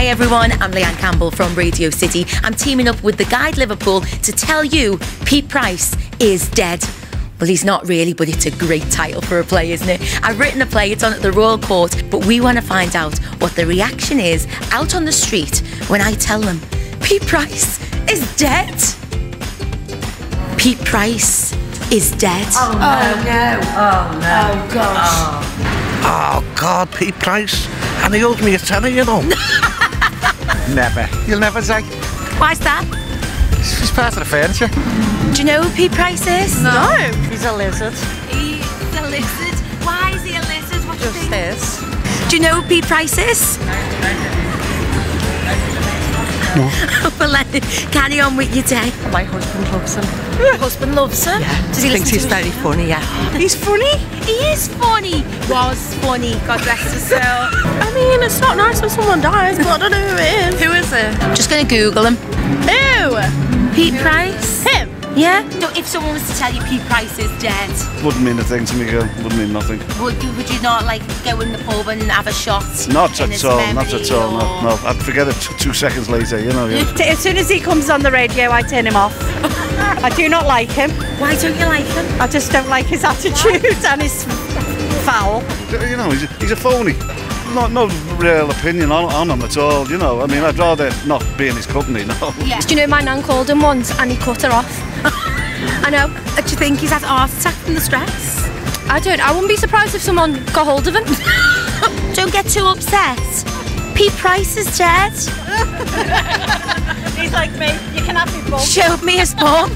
Hi everyone, I'm Leanne Campbell from Radio City. I'm teaming up with the Guide Liverpool to tell you Pete Price is dead. Well, he's not really, but it's a great title for a play, isn't it? I've written a play, it's on at the Royal Court, but we want to find out what the reaction is out on the street when I tell them Pete Price is dead. Pete Price is dead. Oh no. Oh no. Oh, oh gosh. Oh. oh God, Pete Price. And he owes me a tenner, you know. Never. You'll never say. Why's that? She's part of the furniture. Do you know who P Price is? No. He's a lizard. He's a lizard. Why is he a lizard? What's Just this. Do you know who Pete Price is? No. well, then, carry on with your day. My husband loves him. Your husband loves him? Yeah. Does he Thinks he's to very funny, yeah. He's funny. He is funny. Was funny. God rest his soul. I mean, it's not nice when someone dies, but I don't know who it is. Who is it? Just gonna Google him. Who? Pete Price. Him. Yeah. So if someone was to tell you Pete Price is dead, Wouldn't mean a thing to me, girl. Wouldn't mean nothing. would you, would you not like go in the pub and have a shot? Not at all. Not at all. No, or- no. I'd forget it two seconds later. You know. Yeah. As soon as he comes on the radio, I turn him off. I do not like him. Why don't you like him? I just don't like his attitude and his foul. You know, he's a, he's a phony. Not no real opinion on, on him at all. You know. I mean, I'd rather not be in his company. No. Yeah. Do you know my nan called him once and he cut her off? I know. Do you think he's had a heart attack from the stress? I don't. I wouldn't be surprised if someone got hold of him. Don't get too upset. Pete Price is dead. He's like me. You can have me both. Showed me his bum.